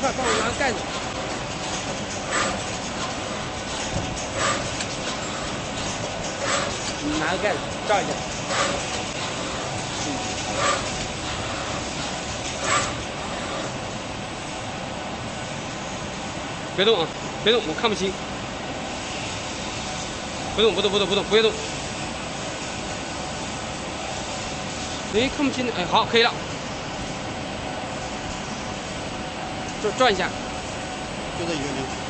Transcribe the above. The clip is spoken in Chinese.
快帮我拿个盖子！你拿个盖子，盖一下。别动啊！别动，我看不清。不动，不动，不动，不动，不要动。哎，看不清。哎，好，可以了。转转一下，就这一个就。